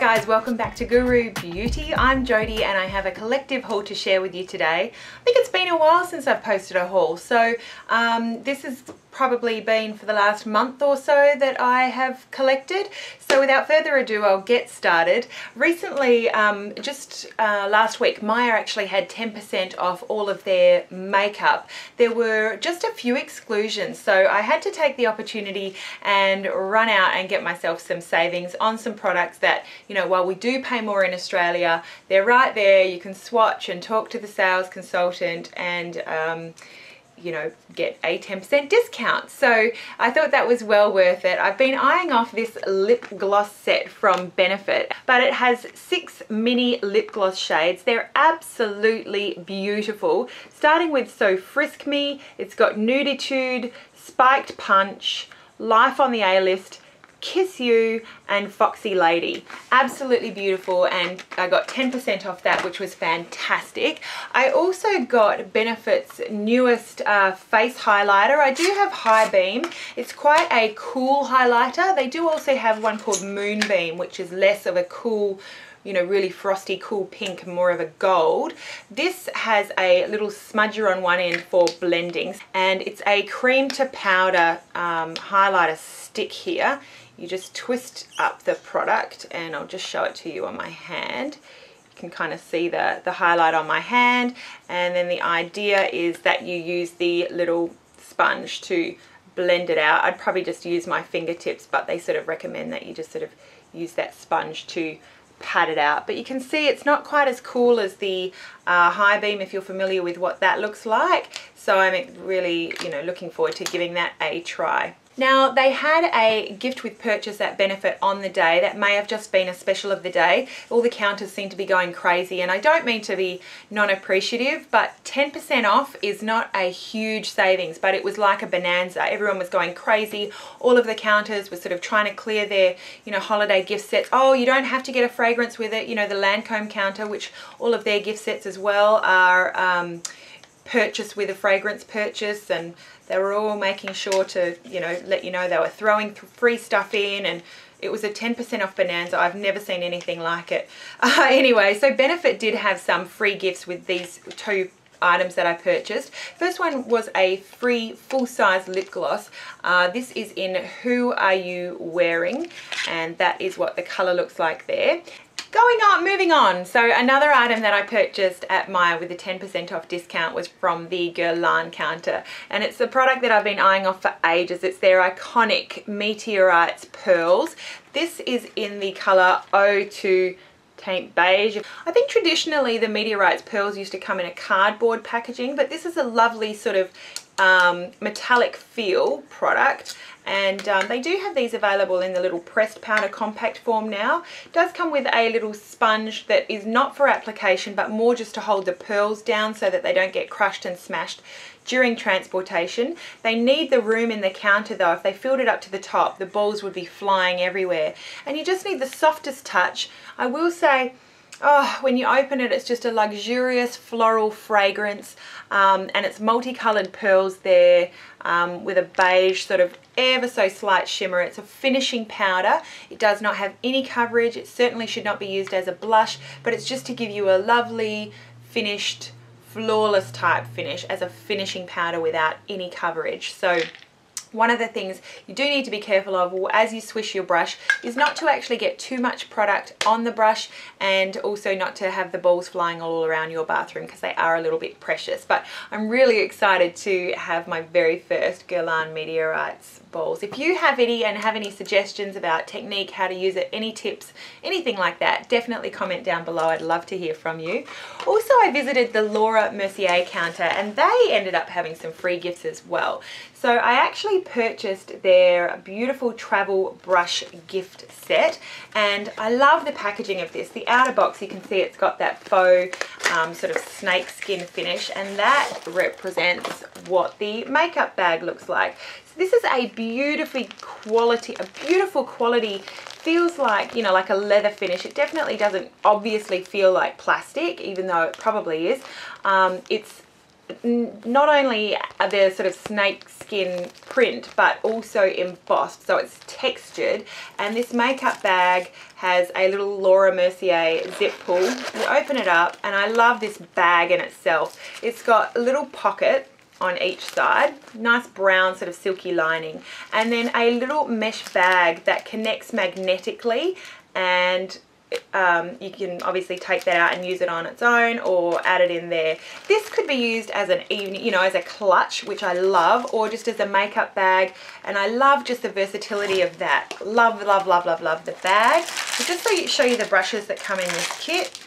guys, welcome back to Goo Roo Beauty. I'm Jodie and I have a collective haul to share with you today. I think it's been a while since I've posted a haul, so um, this is probably been for the last month or so that I have collected. So without further ado, I'll get started. Recently, um, just uh, last week, Myer actually had 10% off all of their makeup. There were just a few exclusions, so I had to take the opportunity and run out and get myself some savings on some products that, you know, while we do pay more in Australia, they're right there. You can swatch and talk to the sales consultant and um, you know, get a 10% discount. So I thought that was well worth it. I've been eyeing off this lip gloss set from Benefit, but it has six mini lip gloss shades. They're absolutely beautiful. Starting with So Frisk Me, it's got Nuditude, Spiked Punch, Life on the A-List, Kiss You and Foxy Lady. Absolutely beautiful and I got 10% off that which was fantastic. I also got Benefit's newest uh, face highlighter. I do have High Beam. It's quite a cool highlighter. They do also have one called Moonbeam which is less of a cool you know, really frosty, cool pink, more of a gold. This has a little smudger on one end for blending and it's a cream to powder um, highlighter stick here you just twist up the product and I'll just show it to you on my hand. You can kind of see the the highlight on my hand. And then the idea is that you use the little sponge to blend it out. I'd probably just use my fingertips but they sort of recommend that you just sort of use that sponge to pat it out. But you can see it's not quite as cool as the uh, high beam if you're familiar with what that looks like. So I'm really you know looking forward to giving that a try now they had a gift with purchase at Benefit on the day. That may have just been a special of the day. All the counters seem to be going crazy and I don't mean to be non-appreciative but 10% off is not a huge savings but it was like a bonanza. Everyone was going crazy. All of the counters were sort of trying to clear their you know holiday gift sets. Oh you don't have to get a fragrance with it. You know the Lancome counter which all of their gift sets as well are um, purchased with a fragrance purchase and they were all making sure to, you know, let you know they were throwing free stuff in and it was a 10% off bonanza. I've never seen anything like it. Uh, anyway, so Benefit did have some free gifts with these two items that I purchased. First one was a free full-size lip gloss. Uh, this is in Who Are You Wearing? And that is what the colour looks like there. Going on, moving on. So another item that I purchased at Myer with a 10% off discount was from the Guerlain counter. And it's a product that I've been eyeing off for ages. It's their iconic Meteorites Pearls. This is in the colour 02 Teint Beige. I think traditionally the Meteorites Pearls used to come in a cardboard packaging, but this is a lovely sort of um, metallic feel product and um, they do have these available in the little pressed powder compact form now. It does come with a little sponge that is not for application but more just to hold the pearls down so that they don't get crushed and smashed during transportation. They need the room in the counter though. If they filled it up to the top, the balls would be flying everywhere. And you just need the softest touch. I will say, oh, when you open it, it's just a luxurious floral fragrance um, and it's multicolored pearls there um, with a beige sort of ever so slight shimmer. It's a finishing powder. It does not have any coverage. It certainly should not be used as a blush, but it's just to give you a lovely finished flawless type finish as a finishing powder without any coverage. So one of the things you do need to be careful of as you swish your brush is not to actually get too much product on the brush and also not to have the balls flying all around your bathroom because they are a little bit precious. But I'm really excited to have my very first Guerlain Meteorites balls. If you have any and have any suggestions about technique, how to use it, any tips, anything like that, definitely comment down below. I'd love to hear from you. Also, I visited the Laura Mercier counter and they ended up having some free gifts as well. So I actually purchased their beautiful travel brush gift set and I love the packaging of this. The outer box you can see it's got that faux um, sort of snake skin finish and that represents what the makeup bag looks like. This is a beautifully quality, a beautiful quality feels like, you know, like a leather finish. It definitely doesn't obviously feel like plastic, even though it probably is. Um, it's not only there sort of snake skin print but also embossed so it's textured and this makeup bag has a little Laura Mercier zip pull you open it up and I love this bag in itself it's got a little pocket on each side nice brown sort of silky lining and then a little mesh bag that connects magnetically and um, you can obviously take that out and use it on its own or add it in there. This could be used as an evening, you know, as a clutch, which I love, or just as a makeup bag. And I love just the versatility of that. Love, love, love, love, love the bag. So just so you show you the brushes that come in this kit.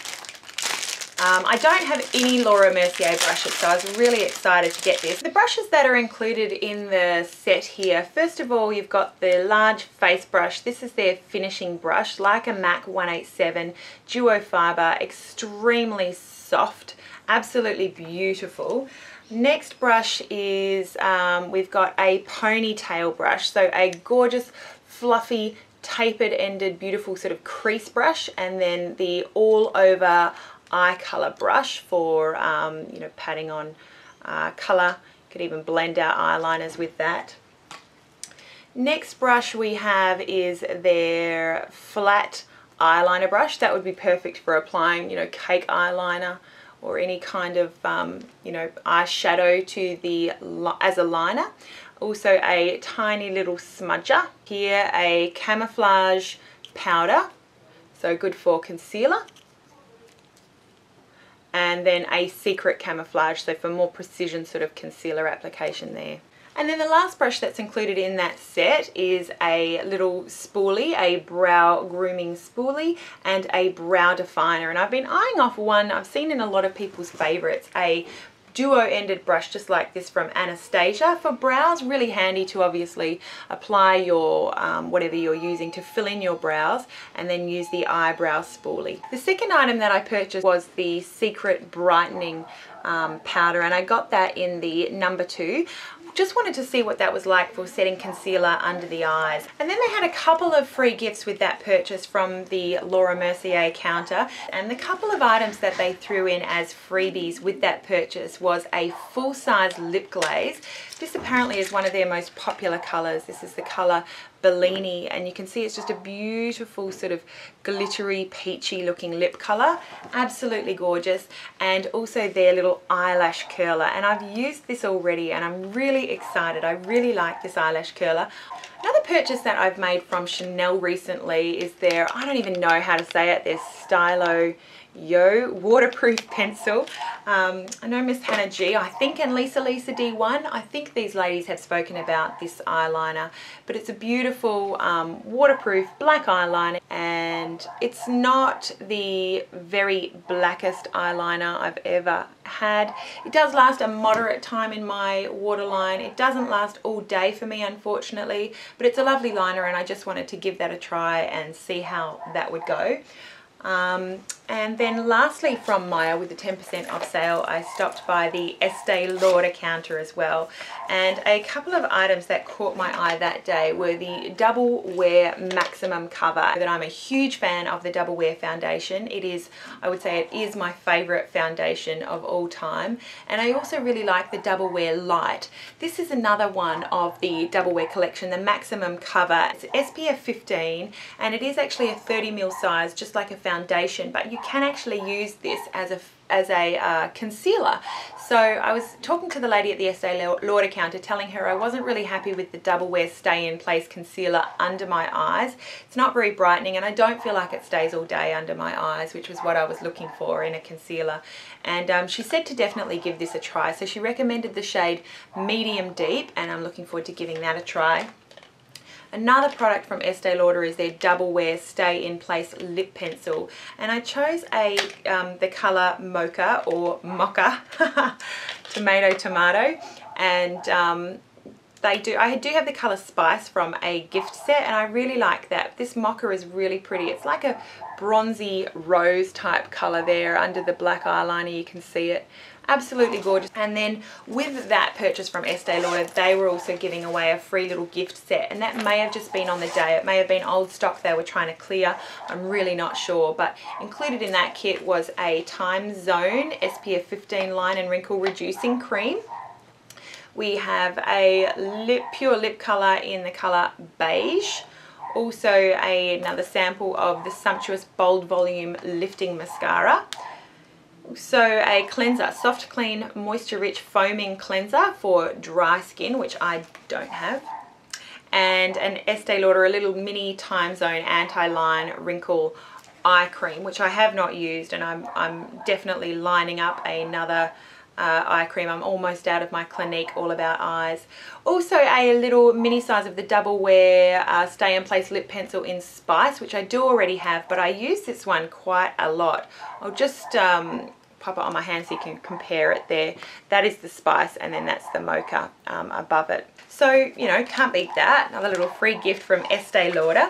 Um, I don't have any Laura Mercier brushes, so I was really excited to get this. The brushes that are included in the set here, first of all, you've got the large face brush. This is their finishing brush, like a MAC 187 Duo Fiber, extremely soft, absolutely beautiful. Next brush is, um, we've got a ponytail brush, so a gorgeous fluffy tapered ended beautiful sort of crease brush and then the all over eye color brush for, um, you know, padding on uh, color. You could even blend out eyeliners with that. Next brush we have is their flat eyeliner brush. That would be perfect for applying, you know, cake eyeliner or any kind of, um, you know, eyeshadow to the, as a liner. Also a tiny little smudger. Here a camouflage powder, so good for concealer and then a secret camouflage so for more precision sort of concealer application there. And then the last brush that's included in that set is a little spoolie, a brow grooming spoolie and a brow definer. And I've been eyeing off one I've seen in a lot of people's favorites, a duo-ended brush just like this from Anastasia. For brows really handy to obviously apply your um, whatever you're using to fill in your brows and then use the eyebrow spoolie. The second item that I purchased was the secret brightening um, powder and I got that in the number two just wanted to see what that was like for setting concealer under the eyes. And then they had a couple of free gifts with that purchase from the Laura Mercier counter. And the couple of items that they threw in as freebies with that purchase was a full-size lip glaze. This apparently is one of their most popular colors. This is the color Bellini and you can see it's just a beautiful sort of glittery peachy looking lip color. Absolutely gorgeous. And also their little eyelash curler. And I've used this already and I'm really excited. I really like this eyelash curler. Another purchase that I've made from Chanel recently is their, I don't even know how to say it, their Stylo Yeux waterproof pencil. Um, I know Miss Hannah G, I think, and Lisa Lisa D1, I think these ladies have spoken about this eyeliner, but it's a beautiful um, waterproof black eyeliner and it's not the very blackest eyeliner I've ever had. It does last a moderate time in my waterline. It doesn't last all day for me, unfortunately, but it's a lovely liner and I just wanted to give that a try and see how that would go. Um, and then lastly from Myer with the 10% off sale, I stopped by the Estee Lauder counter as well. And a couple of items that caught my eye that day were the Double Wear Maximum Cover. That I'm a huge fan of the Double Wear foundation. It is, I would say it is my favorite foundation of all time. And I also really like the Double Wear Light. This is another one of the Double Wear collection, the Maximum Cover. It's SPF 15 and it is actually a 30 ml size, just like a foundation, but you can actually use this as a as a uh, concealer. So I was talking to the lady at the Estee Lauder counter telling her I wasn't really happy with the Double Wear Stay In Place concealer under my eyes. It's not very brightening and I don't feel like it stays all day under my eyes, which was what I was looking for in a concealer. And um, she said to definitely give this a try. So she recommended the shade Medium Deep and I'm looking forward to giving that a try. Another product from Estee Lauder is their Double Wear Stay in Place Lip Pencil. And I chose a um, the colour Mocha or Mocha, tomato tomato. And um, they do. I do have the colour Spice from a gift set and I really like that. This mocha is really pretty. It's like a bronzy rose type colour there under the black eyeliner. You can see it absolutely gorgeous. And then with that purchase from Estee Lauder they were also giving away a free little gift set. And that may have just been on the day. It may have been old stock they were trying to clear. I'm really not sure. But included in that kit was a time zone SPF 15 line and wrinkle reducing cream. We have a lip pure lip color in the color beige. Also a, another sample of the sumptuous bold volume lifting mascara so a cleanser, soft clean moisture rich foaming cleanser for dry skin which I don't have. And an Estee Lauder a little mini time zone anti-line wrinkle eye cream which I have not used and I'm, I'm definitely lining up another uh, eye cream. I'm almost out of my Clinique All About Eyes. Also a little mini size of the Double Wear uh, Stay in Place Lip Pencil in Spice, which I do already have, but I use this one quite a lot. I'll just um, pop it on my hand so you can compare it there. That is the Spice and then that's the Mocha um, above it. So, you know, can't beat that. Another little free gift from Estee Lauder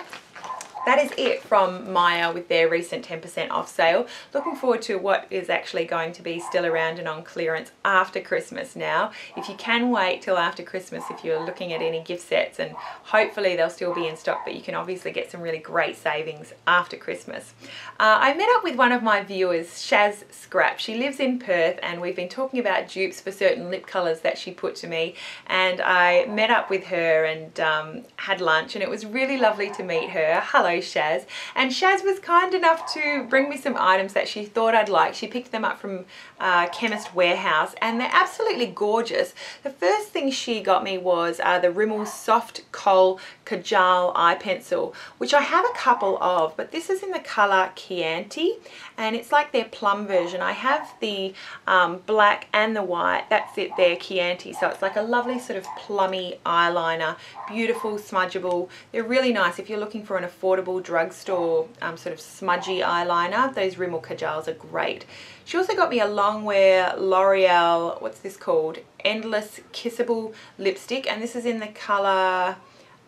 that is it from Myer with their recent 10% off sale. Looking forward to what is actually going to be still around and on clearance after Christmas now. If you can wait till after Christmas if you're looking at any gift sets and hopefully they'll still be in stock but you can obviously get some really great savings after Christmas. Uh, I met up with one of my viewers, Shazscrap. She lives in Perth and we've been talking about dupes for certain lip colours that she put to me and I met up with her and um, had lunch and it was really lovely to meet her. Hello Shaz. And Shaz was kind enough to bring me some items that she thought I'd like. She picked them up from uh, Chemist Warehouse and they're absolutely gorgeous. The first thing she got me was uh, the Rimmel Soft Kohl Kajal Eye Pencil, which I have a couple of, but this is in the colour Chianti and it's like their plum version. I have the um, black and the white, that's it there, Chianti. So it's like a lovely sort of plummy eyeliner, beautiful, smudgeable. They're really nice if you're looking for an affordable drugstore um, sort of smudgy eyeliner. Those Rimmel Kajals are great. She also got me a longwear L'Oreal, what's this called? Endless Kissable Lipstick and this is in the colour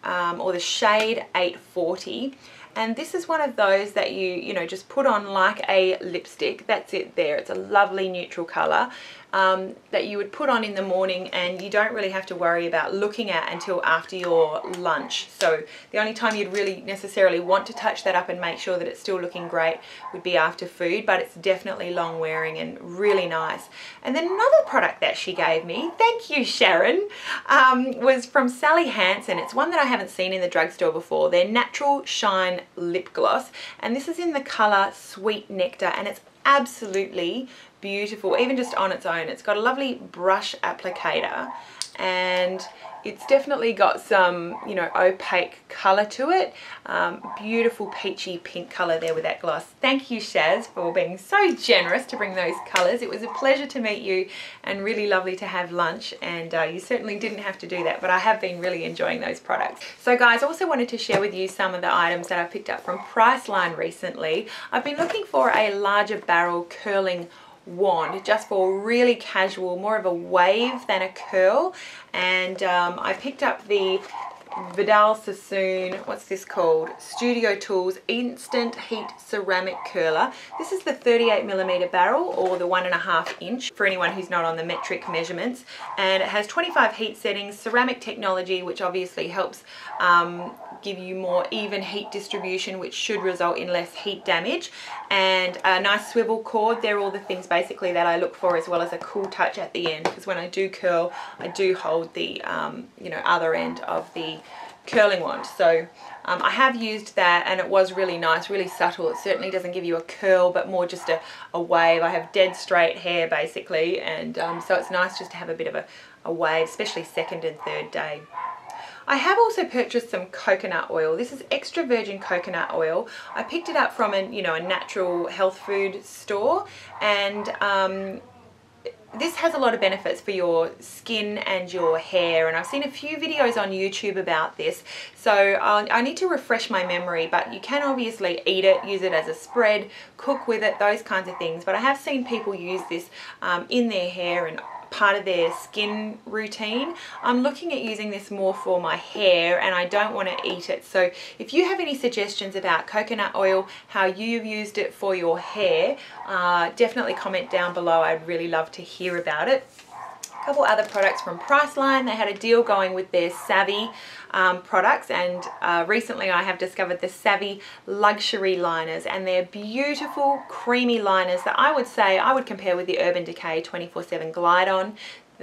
um, or the shade 840 and this is one of those that you you know just put on like a lipstick that's it there it's a lovely neutral color um, that you would put on in the morning and you don't really have to worry about looking at until after your lunch. So the only time you'd really necessarily want to touch that up and make sure that it's still looking great would be after food but it's definitely long wearing and really nice. And then another product that she gave me thank you Sharon um, was from Sally Hansen. It's one that I haven't seen in the drugstore before. Their natural shine lip gloss. And this is in the color Sweet Nectar and it's absolutely beautiful even just on its own it's got a lovely brush applicator and it's definitely got some, you know, opaque colour to it. Um, beautiful peachy pink colour there with that gloss. Thank you, Shaz, for being so generous to bring those colours. It was a pleasure to meet you and really lovely to have lunch. And uh, you certainly didn't have to do that, but I have been really enjoying those products. So guys, I also wanted to share with you some of the items that I picked up from Priceline recently. I've been looking for a larger barrel curling wand just for really casual more of a wave than a curl and um, I picked up the Vidal Sassoon, what's this called? Studio Tools Instant Heat Ceramic Curler. This is the 38 millimeter barrel or the one and a half inch for anyone who's not on the metric measurements. And it has 25 heat settings, ceramic technology, which obviously helps um, give you more even heat distribution, which should result in less heat damage. And a nice swivel cord. They're all the things basically that I look for as well as a cool touch at the end. Because when I do curl, I do hold the, um, you know, other end of the curling wand. So um, I have used that and it was really nice, really subtle. It certainly doesn't give you a curl, but more just a, a wave. I have dead straight hair basically, and um, so it's nice just to have a bit of a, a wave, especially second and third day. I have also purchased some coconut oil. This is extra virgin coconut oil. I picked it up from a, you know, a natural health food store and um, this has a lot of benefits for your skin and your hair and I've seen a few videos on YouTube about this so I'll, i need to refresh my memory but you can obviously eat it, use it as a spread, cook with it, those kinds of things but I have seen people use this um, in their hair and part of their skin routine. I'm looking at using this more for my hair and I don't want to eat it. So if you have any suggestions about coconut oil, how you've used it for your hair, uh, definitely comment down below. I'd really love to hear about it couple other products from Priceline. They had a deal going with their Savvy um, products and uh, recently I have discovered the Savvy luxury liners and they're beautiful creamy liners that I would say I would compare with the Urban Decay 24-7 Glide On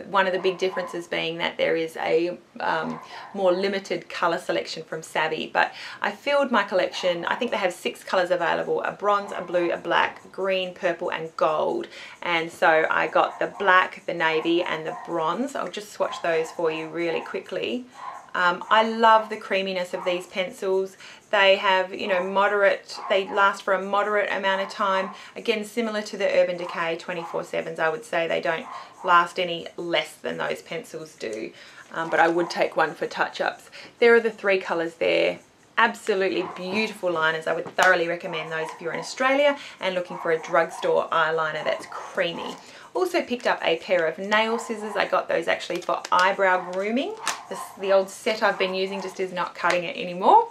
one of the big differences being that there is a um, more limited color selection from Savvy but I filled my collection I think they have six colors available a bronze a blue a black green purple and gold. And so I got the black the navy and the bronze. I'll just swatch those for you really quickly um, I love the creaminess of these pencils. They have, you know, moderate, they last for a moderate amount of time. Again, similar to the Urban Decay 24-7s, I would say they don't last any less than those pencils do. Um, but I would take one for touch-ups. There are the three colours there absolutely beautiful liners. I would thoroughly recommend those if you're in Australia and looking for a drugstore eyeliner that's creamy. Also picked up a pair of nail scissors. I got those actually for eyebrow grooming. This, the old set I've been using just is not cutting it anymore.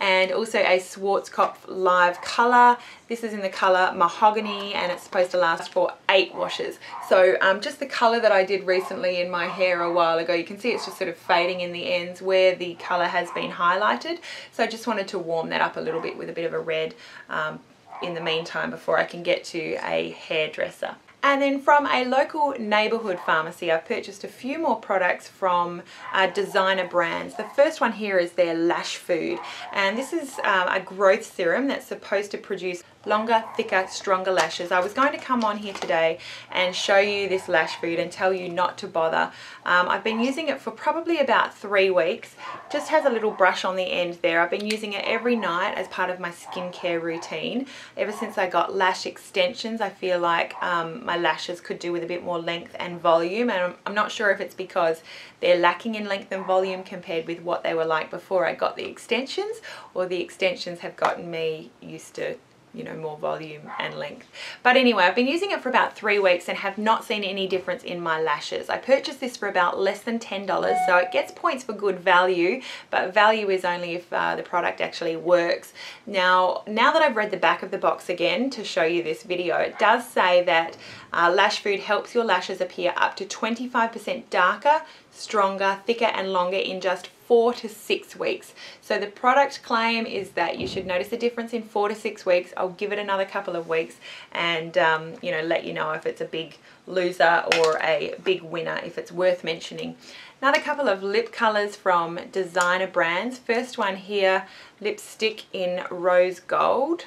And also a Schwarzkopf Live Colour. This is in the colour Mahogany and it's supposed to last for eight washes. So um, just the colour that I did recently in my hair a while ago, you can see it's just sort of fading in the ends where the colour has been highlighted. So I just wanted to warm that up a little bit with a bit of a red um, in the meantime before I can get to a hairdresser. And then from a local neighborhood pharmacy, I've purchased a few more products from uh, designer brands. The first one here is their Lash Food. And this is um, a growth serum that's supposed to produce longer, thicker, stronger lashes. I was going to come on here today and show you this lash food and tell you not to bother. Um, I've been using it for probably about three weeks. Just has a little brush on the end there. I've been using it every night as part of my skincare routine. Ever since I got lash extensions, I feel like um, my lashes could do with a bit more length and volume and I'm, I'm not sure if it's because they're lacking in length and volume compared with what they were like before I got the extensions or the extensions have gotten me used to you know more volume and length. But anyway I've been using it for about three weeks and have not seen any difference in my lashes. I purchased this for about less than ten dollars so it gets points for good value but value is only if uh, the product actually works. Now now that I've read the back of the box again to show you this video it does say that uh, lash food helps your lashes appear up to 25% darker stronger thicker and longer in just four to six weeks. So the product claim is that you should notice a difference in four to six weeks. I'll give it another couple of weeks and um, you know let you know if it's a big loser or a big winner if it's worth mentioning. Another couple of lip colors from designer brands. First one here, lipstick in rose gold.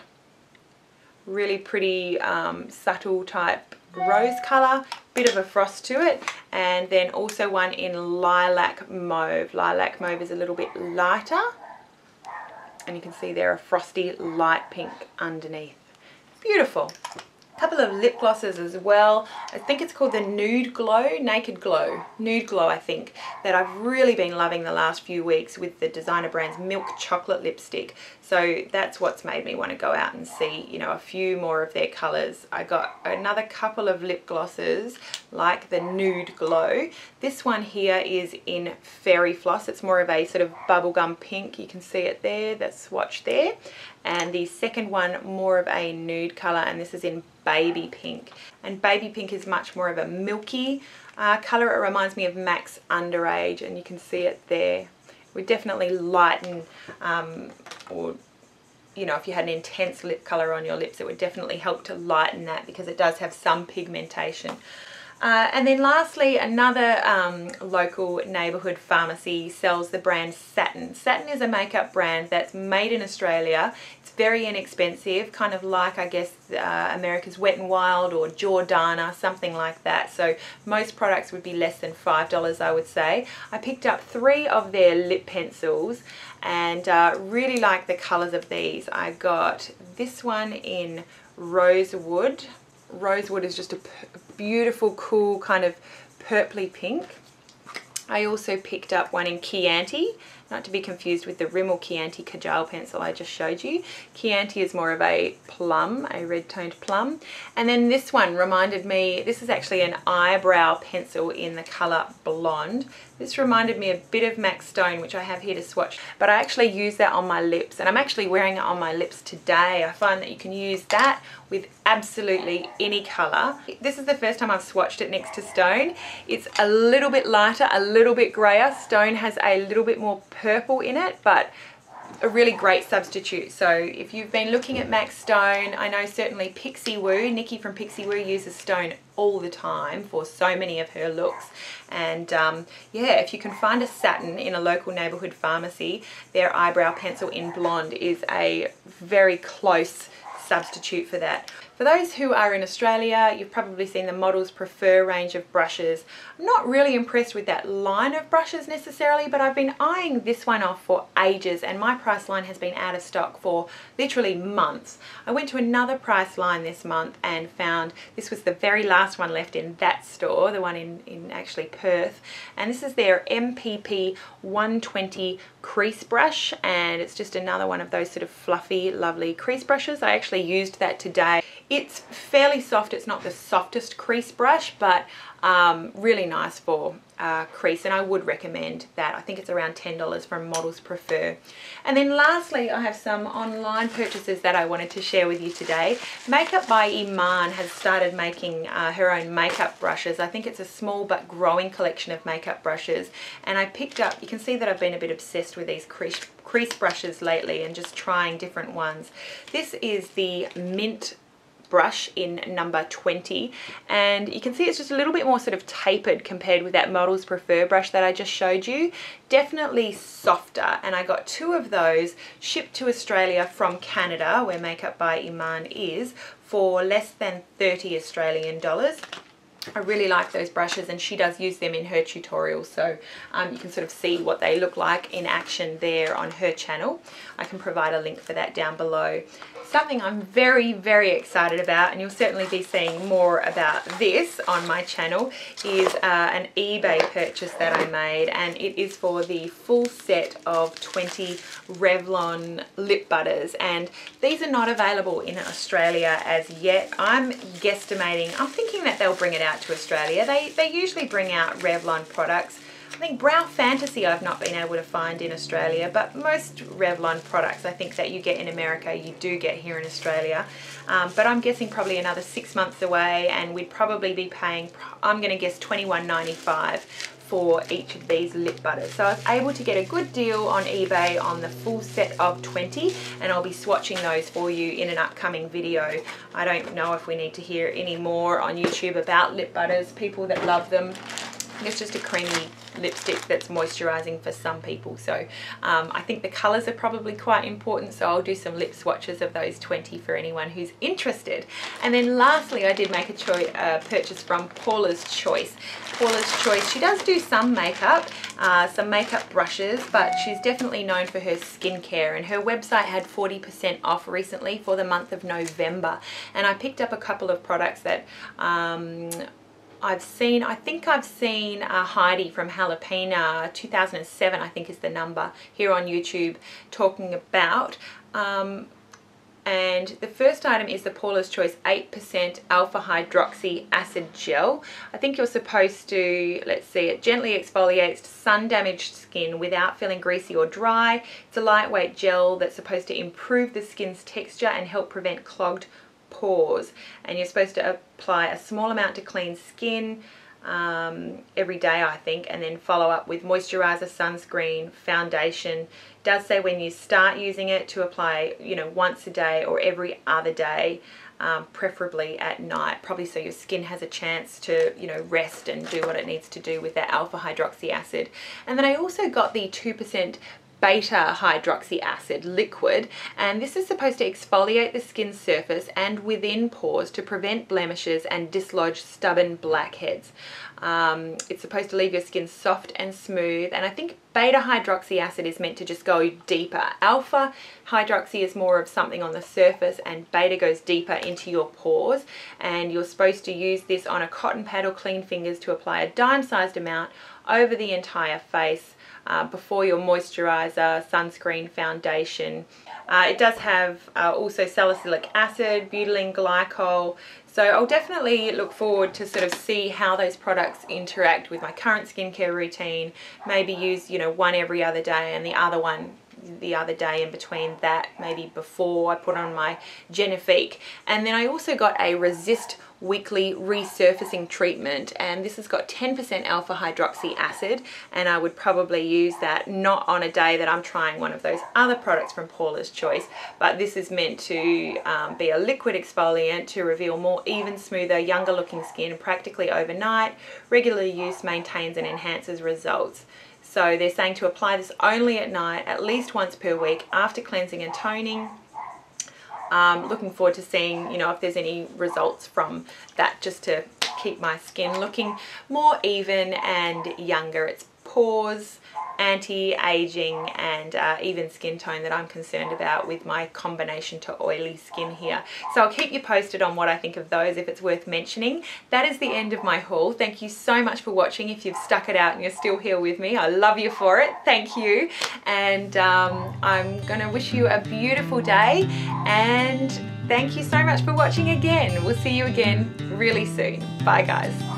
Really pretty um, subtle type rose color bit of a frost to it and then also one in lilac mauve. Lilac mauve is a little bit lighter and you can see there a frosty light pink underneath. Beautiful couple of lip glosses as well. I think it's called the Nude Glow, Naked Glow, Nude Glow I think, that I've really been loving the last few weeks with the designer brand's Milk Chocolate Lipstick. So that's what's made me want to go out and see, you know, a few more of their colours. I got another couple of lip glosses like the Nude Glow. This one here is in Fairy Floss. It's more of a sort of bubblegum pink. You can see it there, that swatch there and the second one more of a nude color and this is in baby pink. And baby pink is much more of a milky uh, color it reminds me of MAC's underage and you can see it there. Would definitely lighten um, or you know if you had an intense lip color on your lips it would definitely help to lighten that because it does have some pigmentation uh, and then lastly, another um, local neighbourhood pharmacy sells the brand Satin. Satin is a makeup brand that's made in Australia. It's very inexpensive, kind of like, I guess, uh, America's Wet n Wild or Jordana, something like that. So most products would be less than $5, I would say. I picked up three of their lip pencils and uh, really like the colours of these. I got this one in Rosewood. Rosewood is just a beautiful, cool kind of purpley pink. I also picked up one in Chianti not to be confused with the Rimmel Chianti Kajal pencil I just showed you. Chianti is more of a plum, a red toned plum. And then this one reminded me, this is actually an eyebrow pencil in the colour Blonde. This reminded me a bit of Mac Stone, which I have here to swatch, but I actually use that on my lips, and I'm actually wearing it on my lips today. I find that you can use that with absolutely any colour. This is the first time I've swatched it next to Stone. It's a little bit lighter, a little bit grayer. Stone has a little bit more purple in it, but a really great substitute. So if you've been looking at MAC Stone, I know certainly Pixiwoo, Nikki from Pixiwoo uses Stone all the time for so many of her looks. And um, yeah, if you can find a satin in a local neighbourhood pharmacy, their eyebrow pencil in blonde is a very close substitute for that. For those who are in Australia, you've probably seen the Models Prefer range of brushes. I'm not really impressed with that line of brushes necessarily, but I've been eyeing this one off for ages and my Priceline has been out of stock for literally months. I went to another Priceline this month and found this was the very last one left in that store, the one in, in actually Perth, and this is their MPP 120 crease brush and it's just another one of those sort of fluffy, lovely crease brushes. I actually used that today it's fairly soft. It's not the softest crease brush, but um, really nice for uh, crease. And I would recommend that. I think it's around $10 from Models Prefer. And then lastly, I have some online purchases that I wanted to share with you today. Makeup by Iman has started making uh, her own makeup brushes. I think it's a small but growing collection of makeup brushes. And I picked up, you can see that I've been a bit obsessed with these crease crease brushes lately and just trying different ones. This is the Mint brush in number 20 and you can see it's just a little bit more sort of tapered compared with that Models Prefer brush that I just showed you. Definitely softer and I got two of those shipped to Australia from Canada where Makeup by Iman is for less than 30 Australian dollars. I really like those brushes and she does use them in her tutorials so um, you can sort of see what they look like in action there on her channel. I can provide a link for that down below something I'm very, very excited about, and you'll certainly be seeing more about this on my channel, is uh, an eBay purchase that I made, and it is for the full set of 20 Revlon lip butters, and these are not available in Australia as yet. I'm guesstimating, I'm thinking that they'll bring it out to Australia. They, they usually bring out Revlon products I think Brow Fantasy I've not been able to find in Australia, but most Revlon products I think that you get in America, you do get here in Australia. Um, but I'm guessing probably another six months away and we'd probably be paying, I'm going to guess $21.95 for each of these lip butters. So I was able to get a good deal on eBay on the full set of 20 and I'll be swatching those for you in an upcoming video. I don't know if we need to hear any more on YouTube about lip butters, people that love them. It's just a creamy lipstick that's moisturizing for some people. So um, I think the colors are probably quite important. So I'll do some lip swatches of those 20 for anyone who's interested. And then lastly I did make a choice uh, purchase from Paula's Choice. Paula's Choice she does do some makeup uh, some makeup brushes but she's definitely known for her skincare. And her website had 40% off recently for the month of November. And I picked up a couple of products that um, I've seen, I think I've seen uh, Heidi from Jalapena 2007, I think is the number, here on YouTube talking about. Um, and the first item is the Paula's Choice 8% alpha hydroxy acid gel. I think you're supposed to, let's see, it gently exfoliates sun damaged skin without feeling greasy or dry. It's a lightweight gel that's supposed to improve the skin's texture and help prevent clogged pores and you're supposed to apply a small amount to clean skin um, every day I think and then follow up with moisturizer, sunscreen, foundation. Does say when you start using it to apply you know once a day or every other day um, preferably at night probably so your skin has a chance to you know rest and do what it needs to do with that alpha hydroxy acid and then I also got the 2% beta hydroxy acid liquid and this is supposed to exfoliate the skin surface and within pores to prevent blemishes and dislodge stubborn blackheads. Um, it's supposed to leave your skin soft and smooth and I think beta hydroxy acid is meant to just go deeper. Alpha hydroxy is more of something on the surface and beta goes deeper into your pores and you're supposed to use this on a cotton pad or clean fingers to apply a dime sized amount over the entire face uh, before your moisturizer, sunscreen, foundation. Uh, it does have uh, also salicylic acid, butylene glycol, so I'll definitely look forward to sort of see how those products interact with my current skincare routine. Maybe use, you know, one every other day and the other one the other day in between that, maybe before I put on my Genifique. And then I also got a Resist weekly resurfacing treatment and this has got 10% alpha hydroxy acid and I would probably use that not on a day that I'm trying one of those other products from Paula's Choice but this is meant to um, be a liquid exfoliant to reveal more even smoother younger looking skin practically overnight regular use maintains and enhances results so they're saying to apply this only at night at least once per week after cleansing and toning um, looking forward to seeing, you know, if there's any results from that just to keep my skin looking more even and younger. It's pores, anti-aging and uh, even skin tone that I'm concerned about with my combination to oily skin here. So I'll keep you posted on what I think of those if it's worth mentioning. That is the end of my haul. Thank you so much for watching. If you've stuck it out and you're still here with me, I love you for it. Thank you. And um, I'm going to wish you a beautiful day and thank you so much for watching again. We'll see you again really soon. Bye guys.